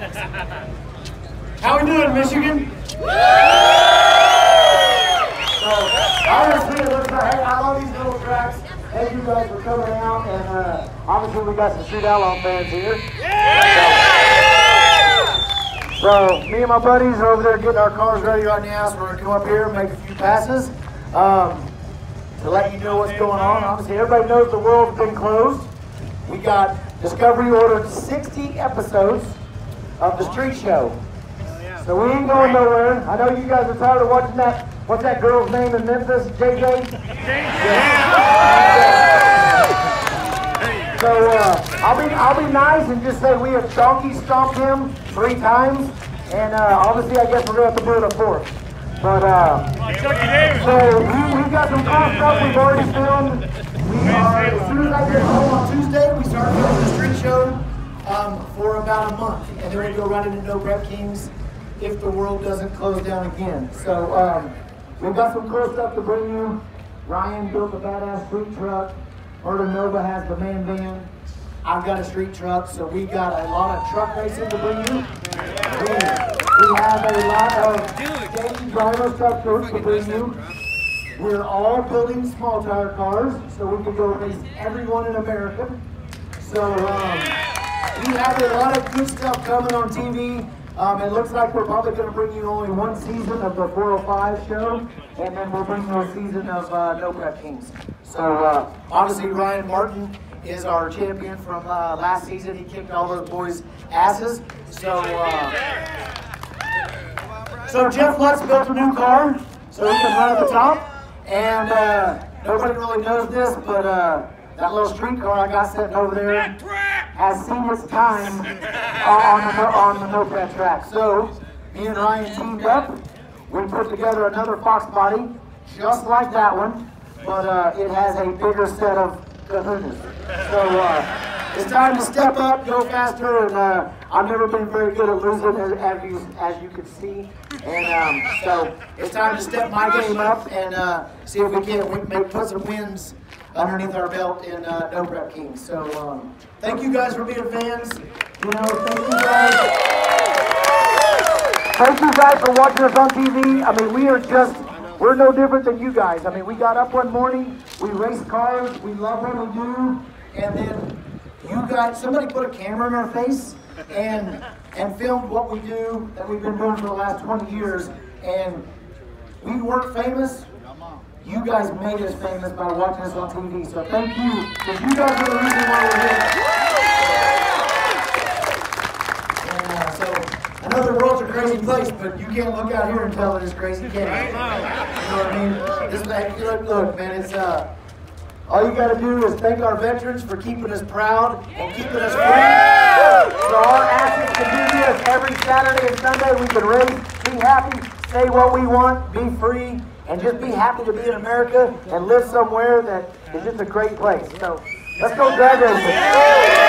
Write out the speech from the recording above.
How we doing, Michigan? So, honestly, it looks like, hey, I love these little tracks. Thank you guys for coming out, and uh, obviously we got some Street Outlaw fans here. So, me and my buddies are over there getting our cars ready right now, so we're gonna come up here and make a few passes. Um, to let you know what's going on. Obviously, everybody knows the world's been closed. We got Discovery ordered 60 episodes of the Street Show. So we ain't going nowhere. I know you guys are tired of watching that. What's that girl's name in Memphis? JJ? So uh, I'll be I'll be nice and just say we have donkey stomped him three times, and uh, obviously I guess we're gonna have to do it a fourth. But uh, so we, we got some cool stuff we've already filmed. We are as soon as I get home on Tuesday, we start filming the street show um, for about a month, and then we go right into No Prep Kings if the world doesn't close down again. So um, we've got some cool stuff to bring you. Ryan built a badass street truck. Murder Nova has the man van. I've got a street truck, so we got a lot of truck racing to bring you. We, have a lot of daily driver to to bring you. We're all building small tire cars, so we can go race everyone in America. So um, we have a lot of good stuff coming on TV. Um, it looks like we're probably going to bring you only one season of the 405 show, and then we'll bring you a season of uh, No Prep Kings. So uh, obviously Ryan Martin is our champion from uh, last season. He kicked all those boys' asses. So uh, so Jeff Lutz built a new car so he can run at the top. And uh, nobody really knows this, but uh, that little street car I got sitting over there has seen its time on the, on the no prep track. So me and Ryan teamed up. We put together another Fox body, just like that one, but uh, it has a bigger set of kahunas. So uh, it's time to step up, go faster, and uh, I've never been very good at losing, as, as you as you can see. And um, so it's time to step my game up and uh, see if we can make, put some wins underneath our belt in uh, No Prep Kings. So um, thank you guys for being fans. You know, thank you guys. Thank you guys for watching us on TV. I mean, we are just, we're no different than you guys. I mean, we got up one morning, we raced cars, we love what we do, and then you guys, somebody put a camera in our face and and filmed what we do that we've been doing for the last 20 years. And we weren't famous. You guys made us famous by watching us on TV. So thank you, because you guys are the reason why we're here. Uh, so the world's a crazy place, but you can't look out here and tell it is crazy, can you? You know what I mean? This, like, look, look, man, it's uh. All you got to do is thank our veterans for keeping us proud and keeping us free. So our athletes can do this every Saturday and Sunday. We can race, be happy, say what we want, be free, and just be happy to be in America and live somewhere that is just a great place. So let's go drag.